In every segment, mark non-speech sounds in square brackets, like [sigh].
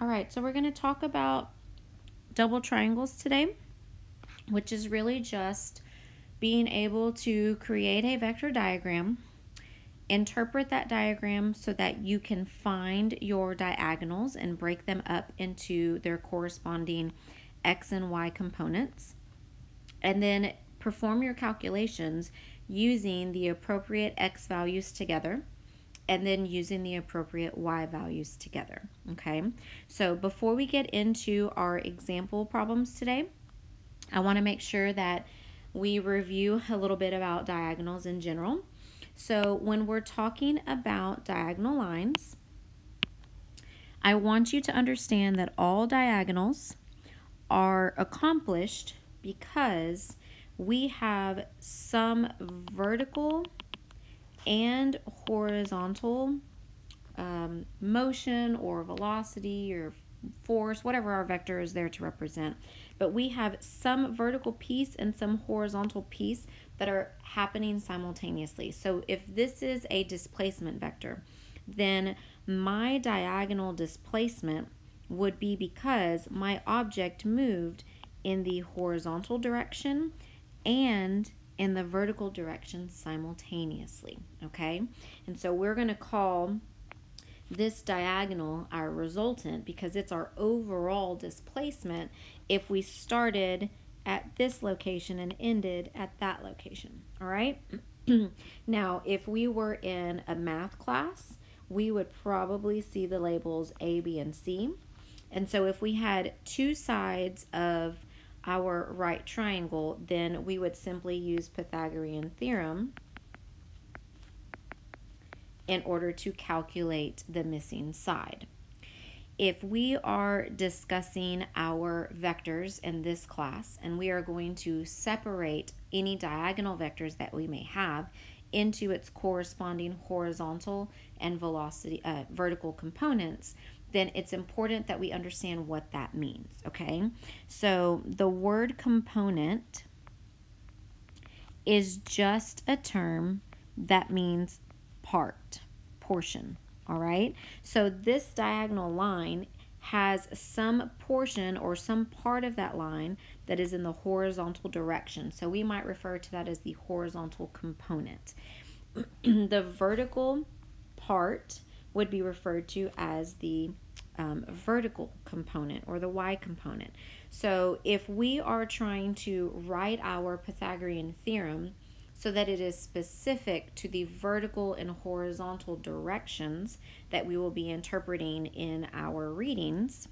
All right, so we're going to talk about double triangles today, which is really just being able to create a vector diagram, interpret that diagram so that you can find your diagonals and break them up into their corresponding x and y components, and then perform your calculations using the appropriate x values together and then using the appropriate y values together, okay? So before we get into our example problems today, I wanna make sure that we review a little bit about diagonals in general. So when we're talking about diagonal lines, I want you to understand that all diagonals are accomplished because we have some vertical and horizontal um, motion or velocity or force, whatever our vector is there to represent. But we have some vertical piece and some horizontal piece that are happening simultaneously. So if this is a displacement vector, then my diagonal displacement would be because my object moved in the horizontal direction and in the vertical direction simultaneously, okay? And so we're going to call this diagonal our resultant because it's our overall displacement if we started at this location and ended at that location, all right? [clears throat] now, if we were in a math class, we would probably see the labels A, B, and C. And so if we had two sides of our right triangle, then we would simply use Pythagorean theorem in order to calculate the missing side. If we are discussing our vectors in this class and we are going to separate any diagonal vectors that we may have into its corresponding horizontal and velocity uh, vertical components, then it's important that we understand what that means, okay? So the word component is just a term that means part, portion, all right? So this diagonal line has some portion or some part of that line that is in the horizontal direction. So we might refer to that as the horizontal component. [clears throat] the vertical part would be referred to as the um, vertical component or the y component. So if we are trying to write our Pythagorean theorem so that it is specific to the vertical and horizontal directions that we will be interpreting in our readings,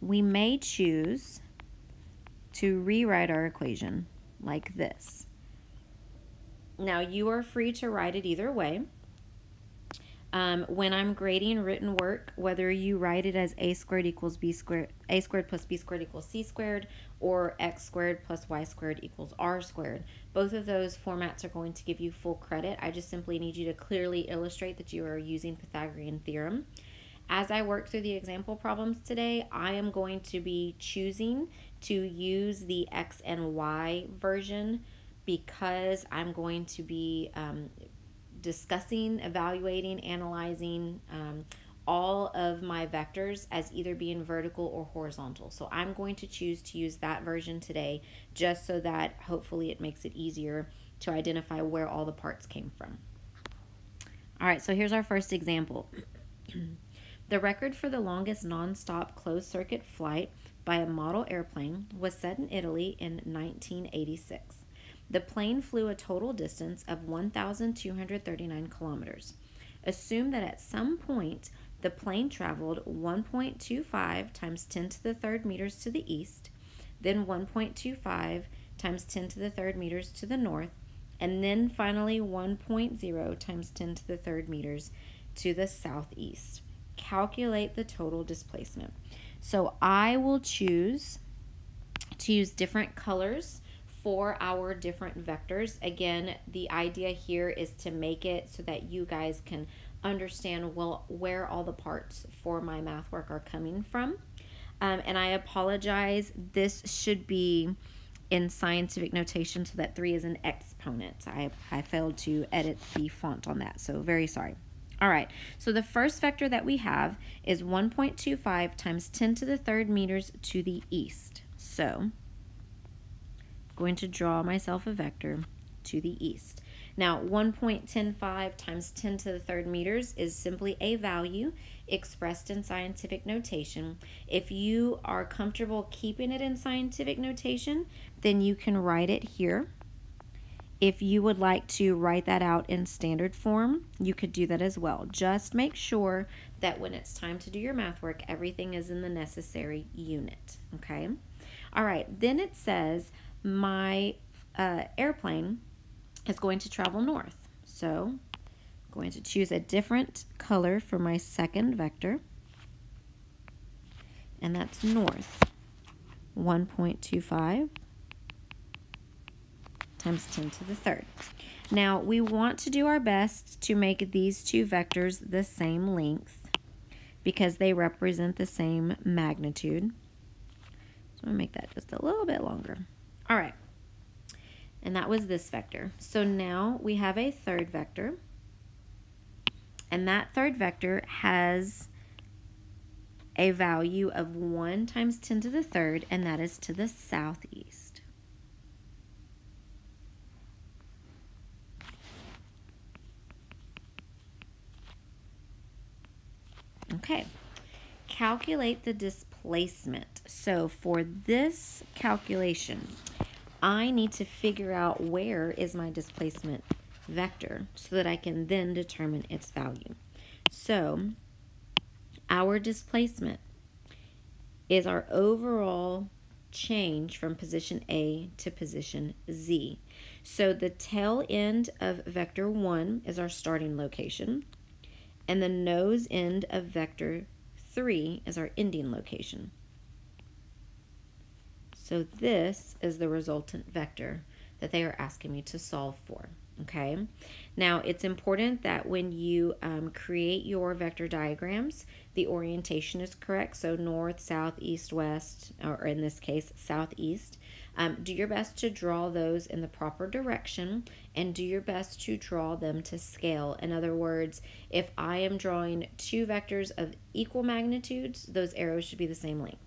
we may choose to rewrite our equation like this. Now you are free to write it either way. Um, when I'm grading written work, whether you write it as a squared equals b squared, a squared plus b squared equals c squared, or x squared plus y squared equals r squared, both of those formats are going to give you full credit. I just simply need you to clearly illustrate that you are using Pythagorean theorem. As I work through the example problems today, I am going to be choosing to use the x and y version because I'm going to be um, discussing, evaluating, analyzing um, all of my vectors as either being vertical or horizontal. So I'm going to choose to use that version today just so that hopefully it makes it easier to identify where all the parts came from. All right, so here's our first example. [clears throat] the record for the longest non-stop closed circuit flight by a model airplane was set in Italy in 1986. The plane flew a total distance of 1,239 kilometers. Assume that at some point the plane traveled 1.25 times 10 to the third meters to the east, then 1.25 times 10 to the third meters to the north, and then finally 1.0 times 10 to the third meters to the southeast. Calculate the total displacement. So I will choose to use different colors for our different vectors. Again, the idea here is to make it so that you guys can understand well where all the parts for my math work are coming from. Um, and I apologize, this should be in scientific notation so that 3 is an exponent. I, I failed to edit the font on that, so very sorry. All right, so the first vector that we have is 1.25 times 10 to the third meters to the east. So, going to draw myself a vector to the east. Now, 1.105 times 10 to the third meters is simply a value expressed in scientific notation. If you are comfortable keeping it in scientific notation, then you can write it here. If you would like to write that out in standard form, you could do that as well. Just make sure that when it's time to do your math work, everything is in the necessary unit, okay? All right, then it says my uh, airplane is going to travel north. So I'm going to choose a different color for my second vector. And that's north. 1.25 times 10 to the third. Now we want to do our best to make these two vectors the same length because they represent the same magnitude. So I'm going to make that just a little bit longer. All right and that was this vector. So now we have a third vector, and that third vector has a value of 1 times 10 to the third, and that is to the southeast. Okay, calculate the displacement. So for this calculation, I need to figure out where is my displacement vector so that I can then determine its value. So our displacement is our overall change from position A to position Z. So the tail end of vector 1 is our starting location, and the nose end of vector 3 is our ending location. So this is the resultant vector that they are asking me to solve for. Okay, now it's important that when you um, create your vector diagrams, the orientation is correct. So north, south, east, west, or in this case, southeast. Um, do your best to draw those in the proper direction and do your best to draw them to scale. In other words, if I am drawing two vectors of equal magnitudes, those arrows should be the same length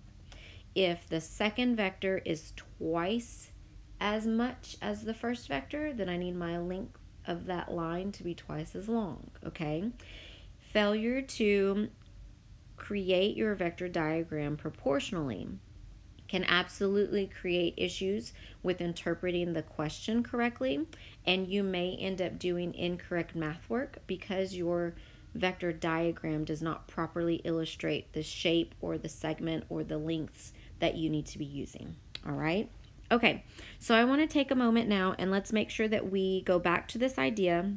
if the second vector is twice as much as the first vector, then I need my length of that line to be twice as long, okay? Failure to create your vector diagram proportionally can absolutely create issues with interpreting the question correctly, and you may end up doing incorrect math work because your vector diagram does not properly illustrate the shape or the segment or the lengths that you need to be using. All right. Okay, so I want to take a moment now and let's make sure that we go back to this idea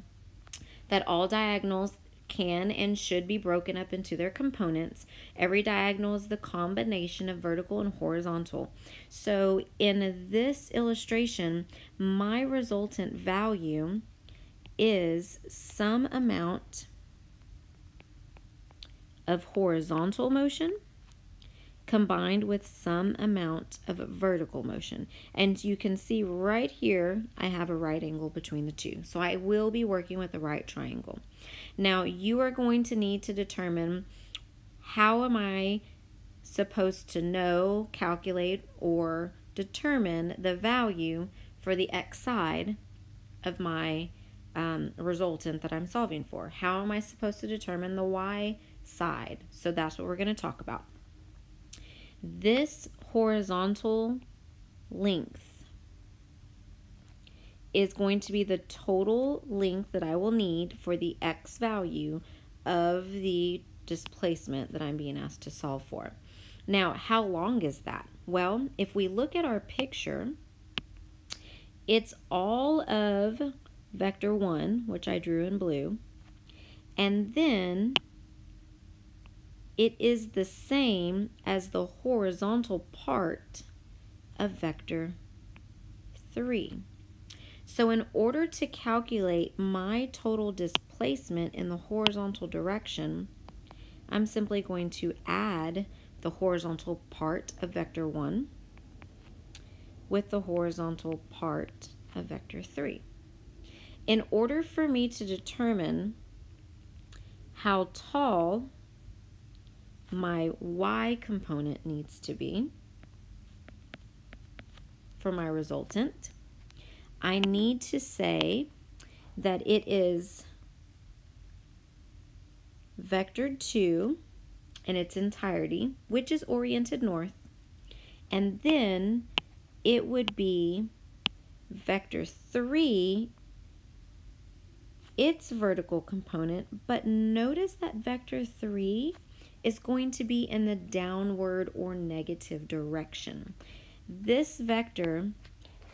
that all diagonals can and should be broken up into their components. Every diagonal is the combination of vertical and horizontal. So in this illustration, my resultant value is some amount of horizontal motion combined with some amount of vertical motion. And you can see right here, I have a right angle between the two. So I will be working with a right triangle. Now you are going to need to determine how am I supposed to know, calculate, or determine the value for the x side of my um, resultant that I'm solving for. How am I supposed to determine the y side? So that's what we're going to talk about. This horizontal length is going to be the total length that I will need for the x value of the displacement that I'm being asked to solve for. Now, how long is that? Well, if we look at our picture, it's all of vector 1, which I drew in blue, and then it is the same as the horizontal part of vector 3. So in order to calculate my total displacement in the horizontal direction, I'm simply going to add the horizontal part of vector 1 with the horizontal part of vector 3. In order for me to determine how tall my y component needs to be for my resultant. I need to say that it is vector 2 in its entirety, which is oriented north, and then it would be vector 3 its vertical component, but notice that vector 3 is going to be in the downward or negative direction. This vector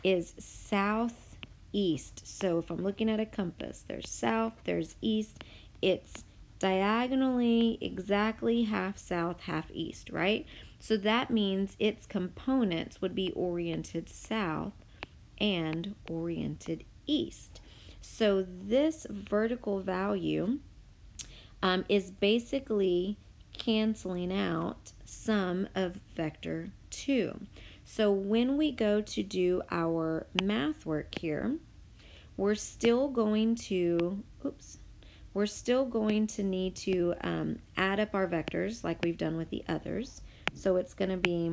is southeast. So if I'm looking at a compass, there's south, there's east. It's diagonally exactly half south, half east, right? So that means its components would be oriented south and oriented east. So this vertical value um, is basically canceling out some of vector 2. So when we go to do our math work here, we're still going to, oops, we're still going to need to um, add up our vectors like we've done with the others. So it's going to be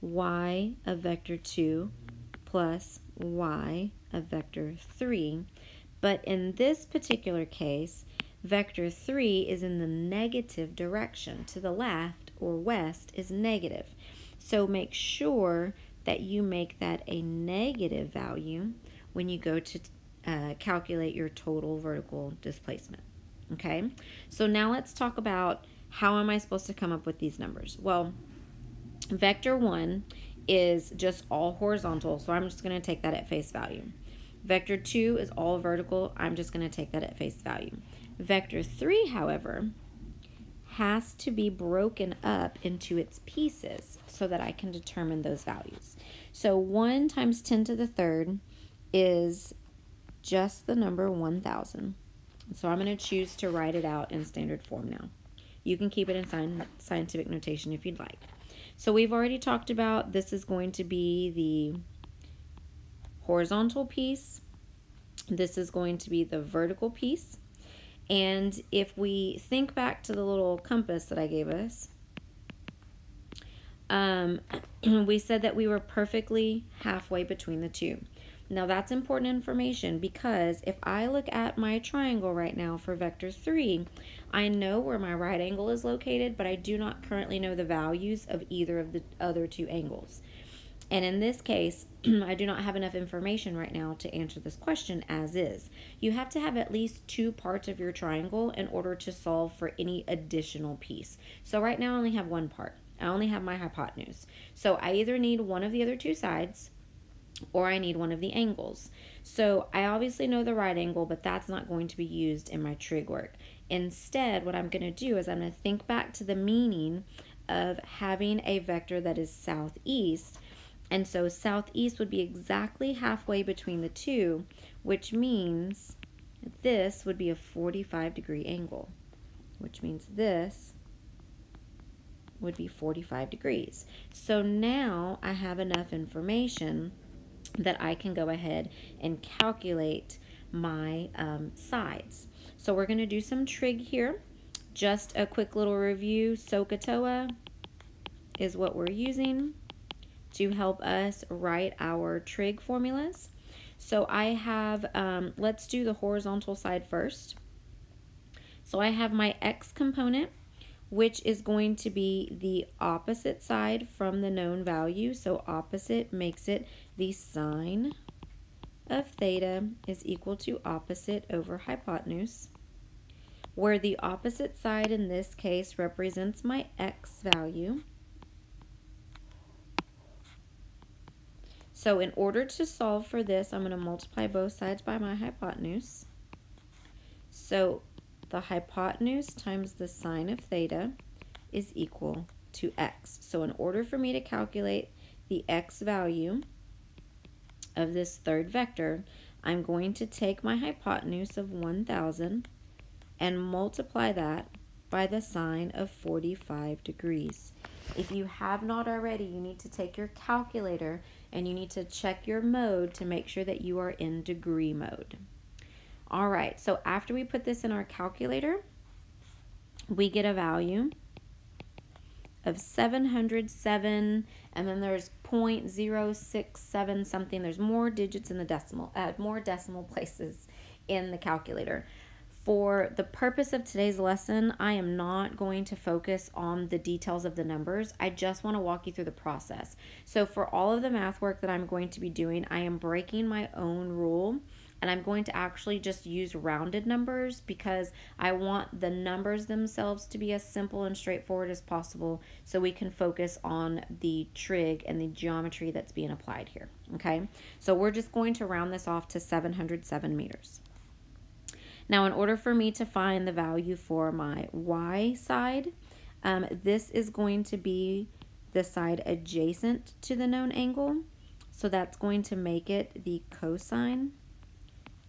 y of vector 2 plus y of vector 3. But in this particular case, vector 3 is in the negative direction. To the left or west is negative. So make sure that you make that a negative value when you go to uh, calculate your total vertical displacement. Okay, so now let's talk about how am I supposed to come up with these numbers? Well, vector 1 is just all horizontal, so I'm just going to take that at face value. Vector 2 is all vertical, I'm just going to take that at face value. Vector 3, however, has to be broken up into its pieces so that I can determine those values. So 1 times 10 to the third is just the number 1,000. So I'm going to choose to write it out in standard form now. You can keep it in scientific notation if you'd like. So we've already talked about this is going to be the horizontal piece. This is going to be the vertical piece. And if we think back to the little compass that I gave us, um, [clears throat] we said that we were perfectly halfway between the two. Now that's important information because if I look at my triangle right now for vector 3, I know where my right angle is located, but I do not currently know the values of either of the other two angles. And in this case, [clears throat] I do not have enough information right now to answer this question as is. You have to have at least two parts of your triangle in order to solve for any additional piece. So right now I only have one part. I only have my hypotenuse. So I either need one of the other two sides or I need one of the angles. So I obviously know the right angle, but that's not going to be used in my trig work. Instead, what I'm going to do is I'm going to think back to the meaning of having a vector that is southeast. And so southeast would be exactly halfway between the two, which means this would be a 45 degree angle, which means this would be 45 degrees. So now I have enough information that I can go ahead and calculate my um, sides. So we're going to do some trig here. Just a quick little review. SOHCAHTOA is what we're using to help us write our trig formulas. So I have, um, let's do the horizontal side first. So I have my x component which is going to be the opposite side from the known value. So opposite makes it the sine of theta is equal to opposite over hypotenuse, where the opposite side in this case represents my x value. So in order to solve for this, I'm going to multiply both sides by my hypotenuse. So the hypotenuse times the sine of theta is equal to x. So in order for me to calculate the x value of this third vector, I'm going to take my hypotenuse of 1,000 and multiply that by the sine of 45 degrees. If you have not already, you need to take your calculator and you need to check your mode to make sure that you are in degree mode. All right, so after we put this in our calculator, we get a value of 707 and then there's 0.067 something there's more digits in the decimal uh, more decimal places in the calculator for the purpose of today's lesson i am not going to focus on the details of the numbers i just want to walk you through the process so for all of the math work that i'm going to be doing i am breaking my own rule and I'm going to actually just use rounded numbers because I want the numbers themselves to be as simple and straightforward as possible so we can focus on the trig and the geometry that's being applied here, okay? So we're just going to round this off to 707 meters. Now, in order for me to find the value for my y side, um, this is going to be the side adjacent to the known angle. So that's going to make it the cosine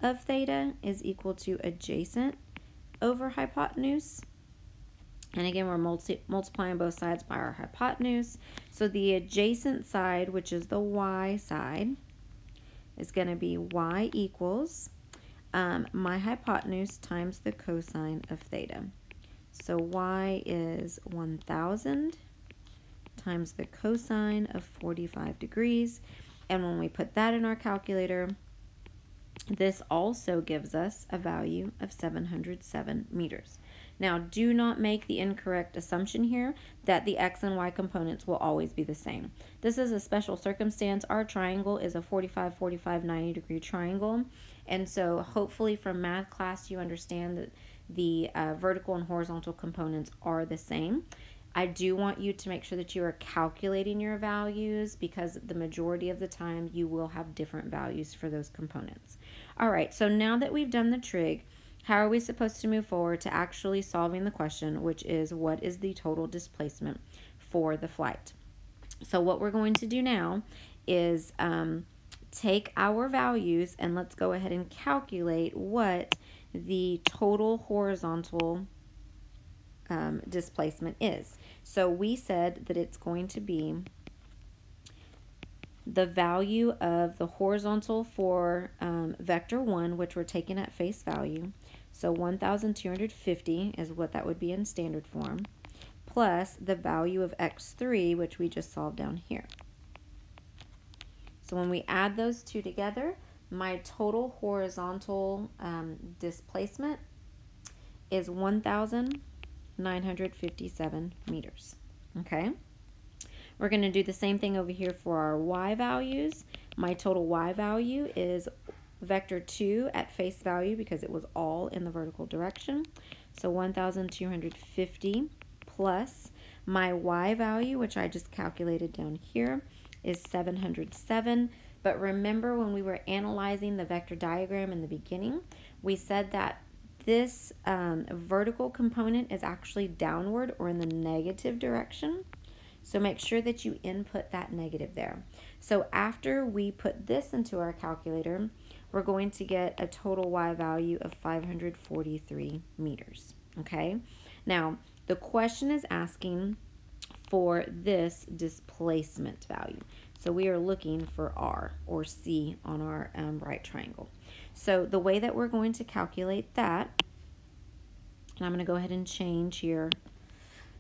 of theta is equal to adjacent over hypotenuse. And again, we're multi multiplying both sides by our hypotenuse. So the adjacent side, which is the y side, is going to be y equals um, my hypotenuse times the cosine of theta. So y is 1,000 times the cosine of 45 degrees. And when we put that in our calculator, this also gives us a value of 707 meters. Now, do not make the incorrect assumption here that the x and y components will always be the same. This is a special circumstance. Our triangle is a 45, 45, 90 degree triangle. And so hopefully from math class you understand that the uh, vertical and horizontal components are the same. I do want you to make sure that you are calculating your values because the majority of the time you will have different values for those components. All right, so now that we've done the trig, how are we supposed to move forward to actually solving the question, which is what is the total displacement for the flight? So what we're going to do now is um, take our values and let's go ahead and calculate what the total horizontal um, displacement is. So we said that it's going to be the value of the horizontal for um, vector 1, which we're taking at face value. So 1,250 is what that would be in standard form, plus the value of x3, which we just solved down here. So when we add those two together, my total horizontal um, displacement is 1,957 meters. Okay. We're going to do the same thing over here for our y values. My total y value is vector 2 at face value because it was all in the vertical direction. So 1,250 plus my y value, which I just calculated down here, is 707. But remember when we were analyzing the vector diagram in the beginning, we said that this um, vertical component is actually downward or in the negative direction. So make sure that you input that negative there. So after we put this into our calculator, we're going to get a total y value of 543 meters. Okay, now the question is asking for this displacement value. So we are looking for R or C on our um, right triangle. So the way that we're going to calculate that, and I'm going to go ahead and change here.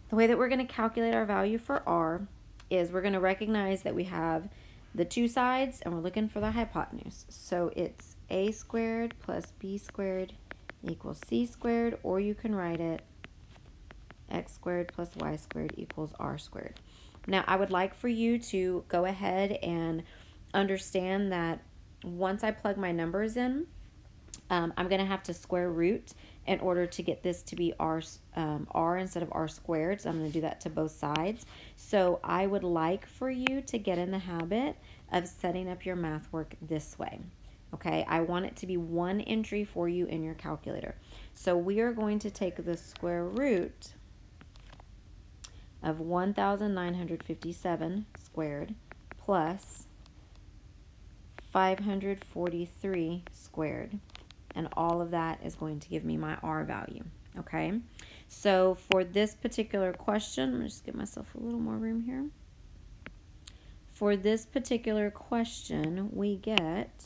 The way that we're going to calculate our value for R is we're going to recognize that we have the two sides and we're looking for the hypotenuse. So it's a squared plus b squared equals c squared, or you can write it x squared plus y squared equals r squared. Now, I would like for you to go ahead and understand that once I plug my numbers in, um, I'm going to have to square root in order to get this to be r, um, r instead of r squared. So I'm going to do that to both sides. So I would like for you to get in the habit of setting up your math work this way. Okay, I want it to be one entry for you in your calculator. So we are going to take the square root of 1,957 squared plus 543 squared. And all of that is going to give me my R value. Okay, so for this particular question, I'm just give myself a little more room here. For this particular question, we get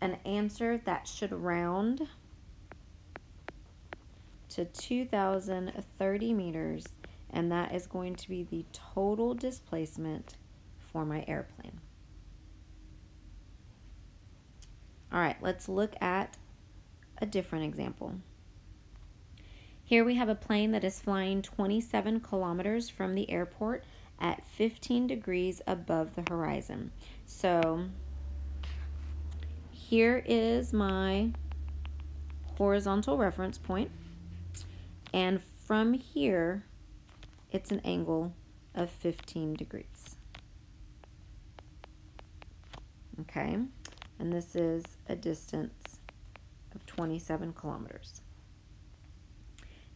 an answer that should round to 2,030 meters, and that is going to be the total displacement for my airplane. All right, let's look at a different example. Here we have a plane that is flying 27 kilometers from the airport at 15 degrees above the horizon. So here is my horizontal reference point. And from here, it's an angle of 15 degrees. Okay, and this is a distance of 27 kilometers.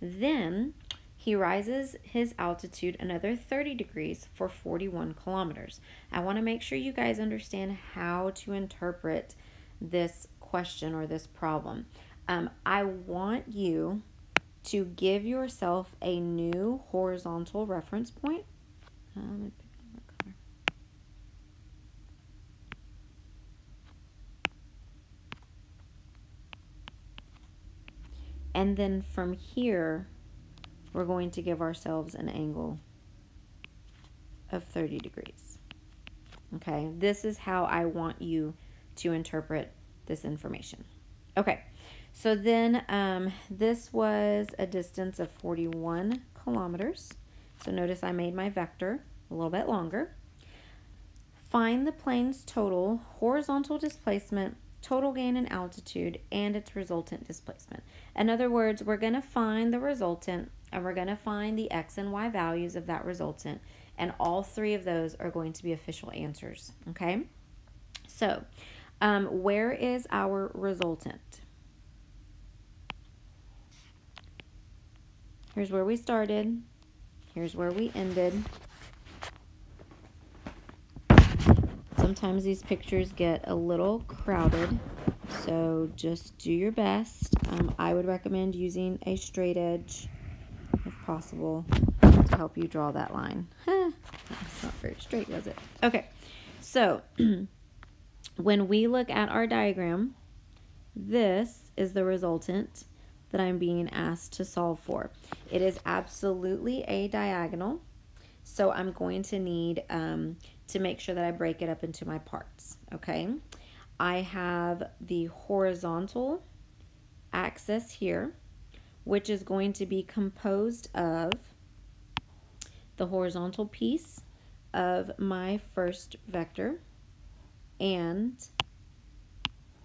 Then he rises his altitude another 30 degrees for 41 kilometers. I want to make sure you guys understand how to interpret this question or this problem. Um, I want you to give yourself a new horizontal reference point. Um, and then from here, we're going to give ourselves an angle of 30 degrees. Okay, this is how I want you to interpret this information. Okay, so then um, this was a distance of 41 kilometers. So notice I made my vector a little bit longer. Find the plane's total horizontal displacement, total gain in altitude, and its resultant displacement. In other words, we're going to find the resultant and we're going to find the x and y values of that resultant. And all three of those are going to be official answers. Okay? So, um, where is our resultant? Here's where we started. Here's where we ended. Sometimes these pictures get a little crowded, so just do your best. Um, I would recommend using a straight edge, if possible, to help you draw that line. [laughs] it's not very straight, does it? Okay, so [clears throat] when we look at our diagram, this is the resultant that I'm being asked to solve for. It is absolutely a diagonal, so I'm going to need um, to make sure that I break it up into my parts, okay? I have the horizontal axis here, which is going to be composed of the horizontal piece of my first vector and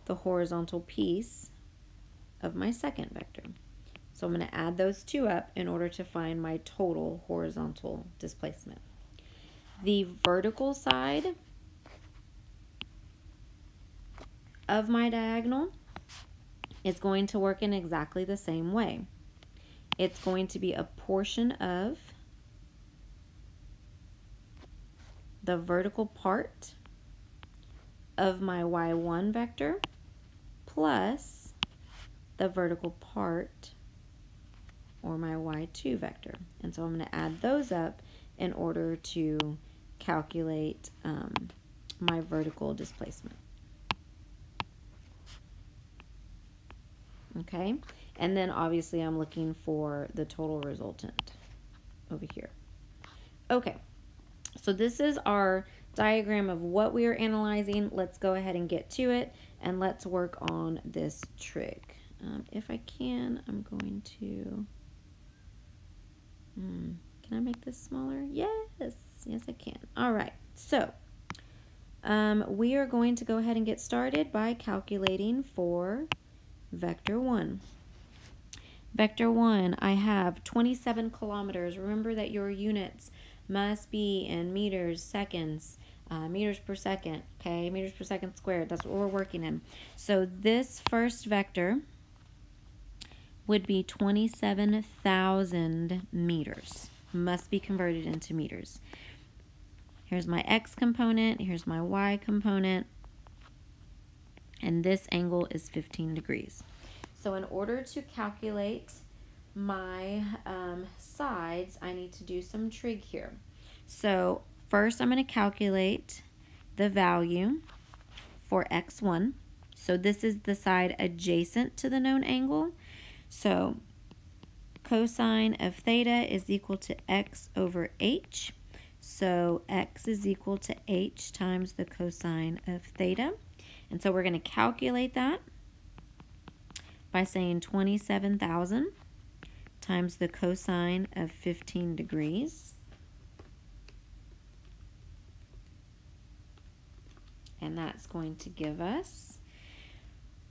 the horizontal piece of my second vector. So I'm going to add those two up in order to find my total horizontal displacement. The vertical side of my diagonal is going to work in exactly the same way. It's going to be a portion of the vertical part of my y1 vector plus the vertical part or my y2 vector. And so I'm going to add those up in order to calculate um, my vertical displacement. Okay, and then obviously I'm looking for the total resultant over here. Okay, so this is our diagram of what we are analyzing. Let's go ahead and get to it and let's work on this trig. Um, if I can, I'm going to, hmm, can I make this smaller? Yes, yes I can. All right, so um, we are going to go ahead and get started by calculating for vector 1. Vector 1, I have 27 kilometers. Remember that your units must be in meters, seconds, uh, meters per second, okay? Meters per second squared, that's what we're working in. So this first vector would be 27,000 meters. Must be converted into meters. Here's my x component, here's my y component, and this angle is 15 degrees. So in order to calculate my um, sides, I need to do some trig here. So first I'm going to calculate the value for x1. So this is the side adjacent to the known angle. So cosine of theta is equal to x over h. So x is equal to h times the cosine of theta. And so we're going to calculate that by saying 27,000 times the cosine of 15 degrees. And that's going to give us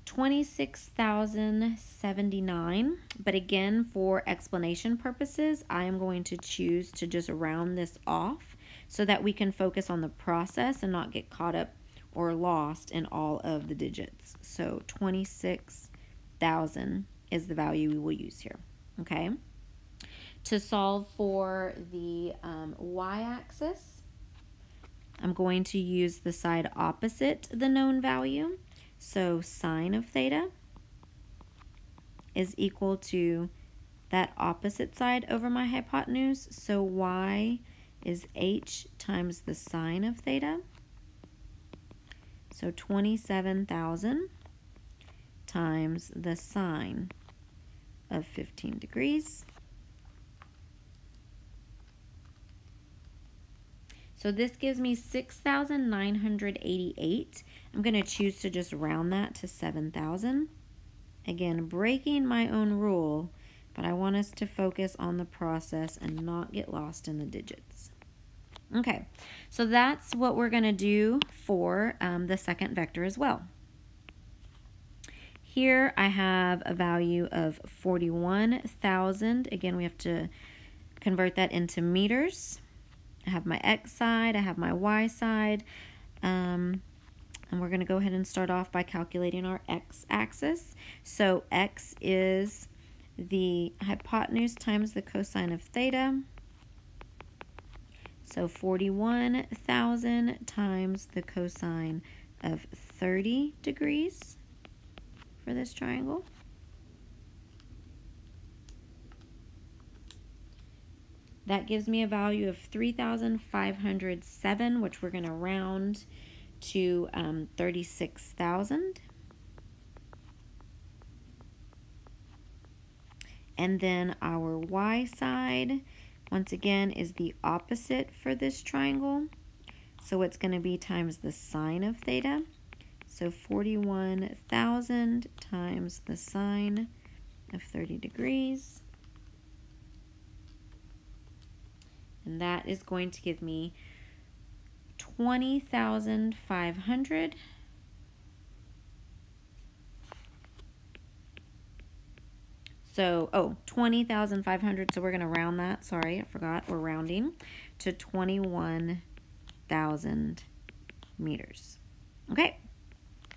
26,079. But again, for explanation purposes, I am going to choose to just round this off so that we can focus on the process and not get caught up or lost in all of the digits. So 26,000 is the value we will use here, okay? To solve for the um, y-axis, I'm going to use the side opposite the known value. So sine of theta is equal to that opposite side over my hypotenuse. So y is h times the sine of theta. So 27,000 times the sine of 15 degrees. So this gives me 6,988. I'm going to choose to just round that to 7,000. Again, breaking my own rule, but I want us to focus on the process and not get lost in the digits. Okay, so that's what we're going to do for um, the second vector as well. Here I have a value of 41,000. Again, we have to convert that into meters. I have my x side, I have my y side. Um, and we're going to go ahead and start off by calculating our x-axis. So x is the hypotenuse times the cosine of theta. So 41,000 times the cosine of 30 degrees for this triangle. That gives me a value of 3,507, which we're going to round to um, 36,000. And then our y side, once again, is the opposite for this triangle. So it's going to be times the sine of theta. So 41,000 times the sine of 30 degrees. And that is going to give me 20,500. So, oh, 20,500. So we're going to round that. Sorry, I forgot. We're rounding to 21,000 meters. Okay.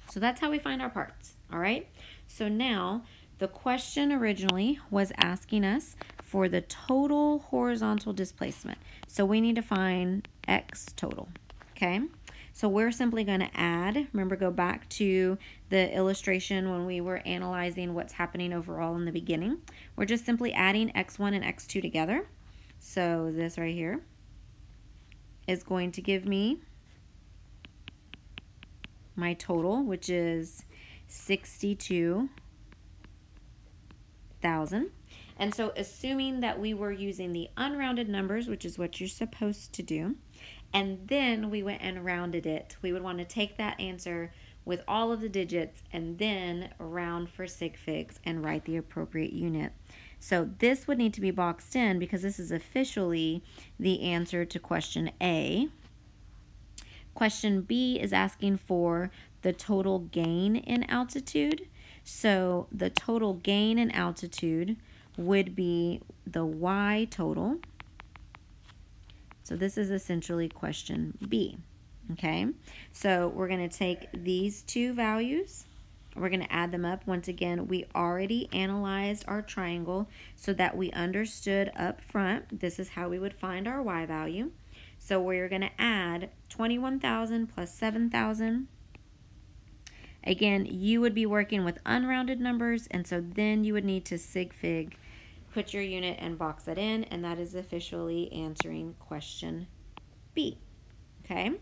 So that's how we find our parts. All right. So now the question originally was asking us for the total horizontal displacement. So we need to find x total, okay? So we're simply going to add, remember go back to the illustration when we were analyzing what's happening overall in the beginning. We're just simply adding x1 and x2 together. So this right here is going to give me my total, which is 62,000. And so assuming that we were using the unrounded numbers, which is what you're supposed to do, and then we went and rounded it, we would want to take that answer with all of the digits and then round for sig figs and write the appropriate unit. So this would need to be boxed in because this is officially the answer to question A. Question B is asking for the total gain in altitude. So the total gain in altitude would be the y total. So this is essentially question B. Okay, so we're going to take these two values. We're going to add them up. Once again, we already analyzed our triangle so that we understood up front. This is how we would find our y value. So we're going to add 21,000 plus 7,000 Again, you would be working with unrounded numbers, and so then you would need to sig fig put your unit and box it in, and that is officially answering question B. Okay,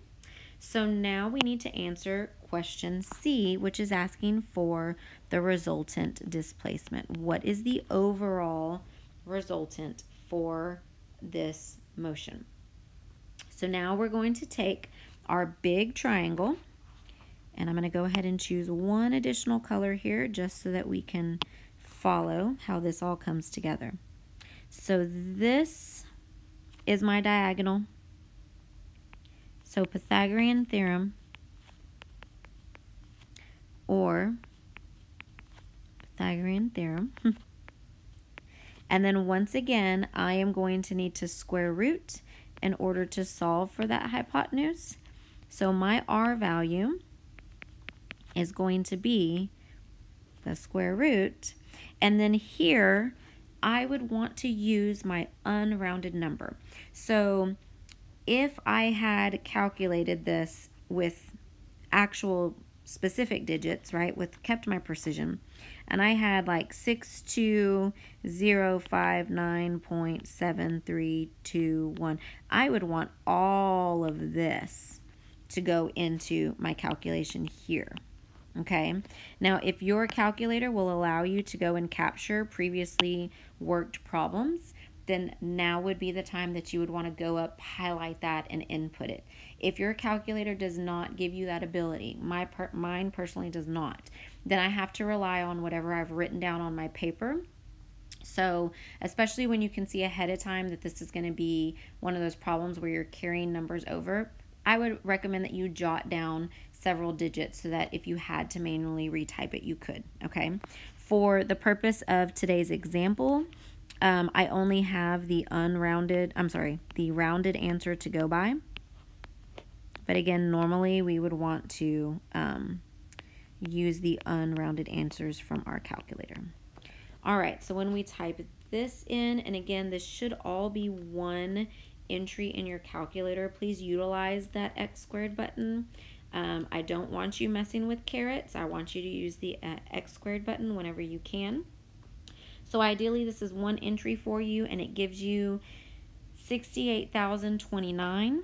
So now we need to answer question C, which is asking for the resultant displacement. What is the overall resultant for this motion? So now we're going to take our big triangle and I'm going to go ahead and choose one additional color here just so that we can follow how this all comes together. So this is my diagonal. So Pythagorean theorem or Pythagorean theorem. [laughs] and then once again, I am going to need to square root in order to solve for that hypotenuse. So my R value is going to be the square root. And then here, I would want to use my unrounded number. So if I had calculated this with actual specific digits, right, with kept my precision, and I had like 62059.7321, I would want all of this to go into my calculation here. Okay, now if your calculator will allow you to go and capture previously worked problems, then now would be the time that you would want to go up, highlight that, and input it. If your calculator does not give you that ability, my per mine personally does not, then I have to rely on whatever I've written down on my paper. So, especially when you can see ahead of time that this is going to be one of those problems where you're carrying numbers over, I would recommend that you jot down several digits so that if you had to manually retype it, you could. Okay. For the purpose of today's example, um, I only have the unrounded, I'm sorry, the rounded answer to go by. But again, normally we would want to um, use the unrounded answers from our calculator. All right, so when we type this in, and again, this should all be one entry in your calculator, please utilize that x squared button. Um, I don't want you messing with carets. I want you to use the uh, x squared button whenever you can. So ideally this is one entry for you and it gives you 68,029.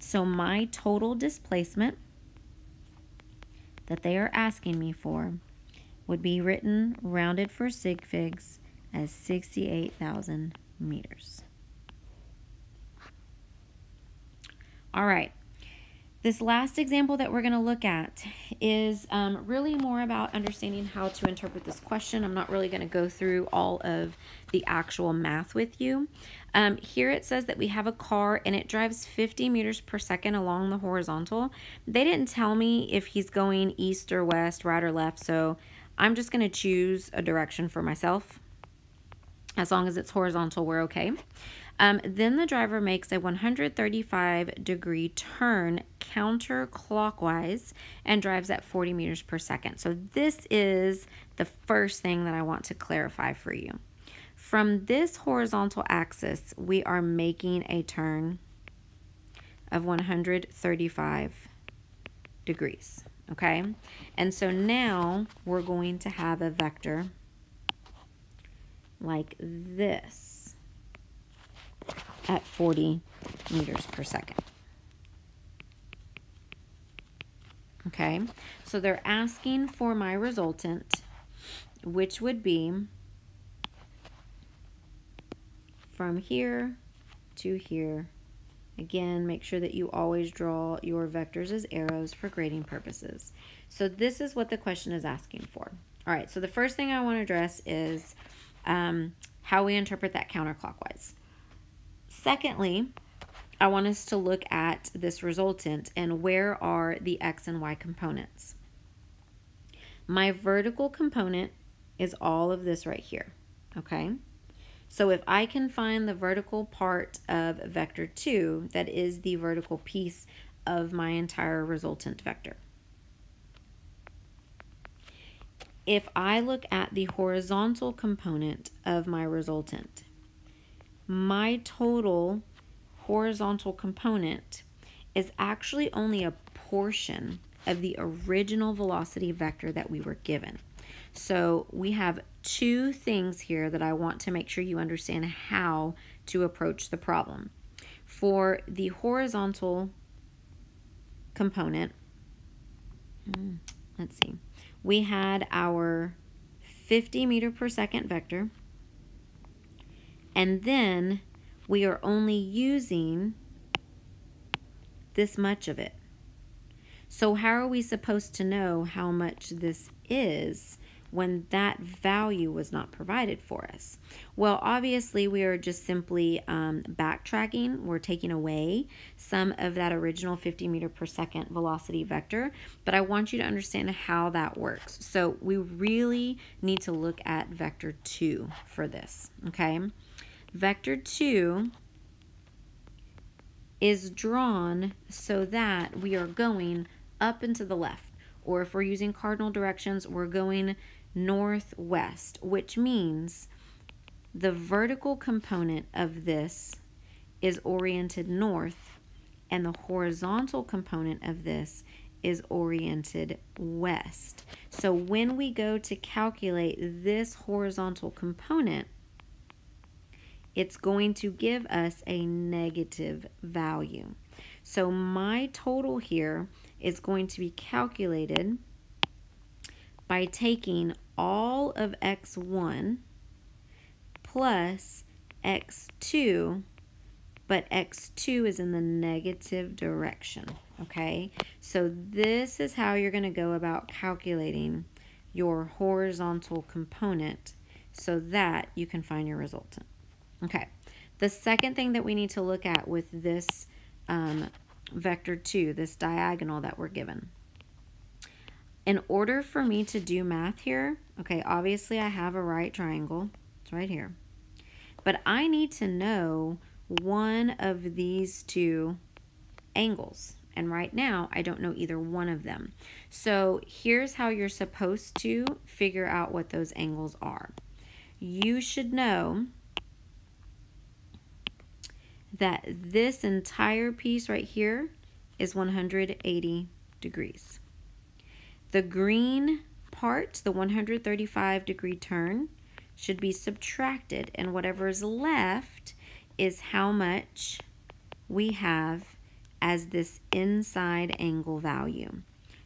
So my total displacement that they are asking me for would be written rounded for sig figs as 68,000 meters. All right, this last example that we're going to look at is um, really more about understanding how to interpret this question. I'm not really going to go through all of the actual math with you. Um, here it says that we have a car and it drives 50 meters per second along the horizontal. They didn't tell me if he's going east or west, right or left, so I'm just going to choose a direction for myself. As long as it's horizontal, we're okay. Um, then the driver makes a 135 degree turn counterclockwise and drives at 40 meters per second. So this is the first thing that I want to clarify for you. From this horizontal axis, we are making a turn of 135 degrees, okay? And so now we're going to have a vector like this at 40 meters per second. Okay, so they're asking for my resultant, which would be from here to here. Again, make sure that you always draw your vectors as arrows for grading purposes. So this is what the question is asking for. All right, so the first thing I want to address is um, how we interpret that counterclockwise. Secondly, I want us to look at this resultant and where are the x and y components. My vertical component is all of this right here, okay? So if I can find the vertical part of vector 2, that is the vertical piece of my entire resultant vector. If I look at the horizontal component of my resultant, my total horizontal component is actually only a portion of the original velocity vector that we were given. So we have two things here that I want to make sure you understand how to approach the problem. For the horizontal component, hmm, let's see, we had our 50 meter per second vector, and then we are only using this much of it. So how are we supposed to know how much this is when that value was not provided for us? Well, obviously, we are just simply um, backtracking. We're taking away some of that original 50 meter per second velocity vector, but I want you to understand how that works. So we really need to look at vector 2 for this, okay? Vector 2 is drawn so that we are going up and to the left. Or if we're using cardinal directions, we're going northwest, which means the vertical component of this is oriented north and the horizontal component of this is oriented west. So when we go to calculate this horizontal component, it's going to give us a negative value. So my total here is going to be calculated by taking all of x1 plus x2, but x2 is in the negative direction, okay? So this is how you're going to go about calculating your horizontal component so that you can find your resultant. Okay, the second thing that we need to look at with this um, vector 2, this diagonal that we're given. In order for me to do math here, okay, obviously I have a right triangle. It's right here. But I need to know one of these two angles. And right now, I don't know either one of them. So here's how you're supposed to figure out what those angles are. You should know that this entire piece right here is 180 degrees. The green part, the 135 degree turn, should be subtracted and whatever is left is how much we have as this inside angle value.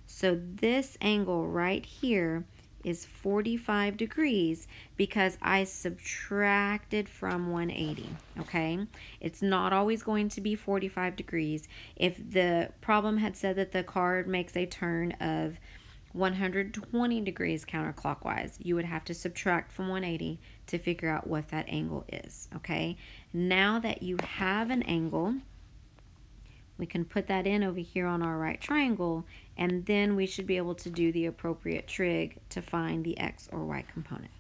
So this angle right here is 45 degrees because I subtracted from 180, okay? It's not always going to be 45 degrees. If the problem had said that the card makes a turn of 120 degrees counterclockwise, you would have to subtract from 180 to figure out what that angle is, okay? Now that you have an angle, we can put that in over here on our right triangle, and then we should be able to do the appropriate trig to find the x or y component.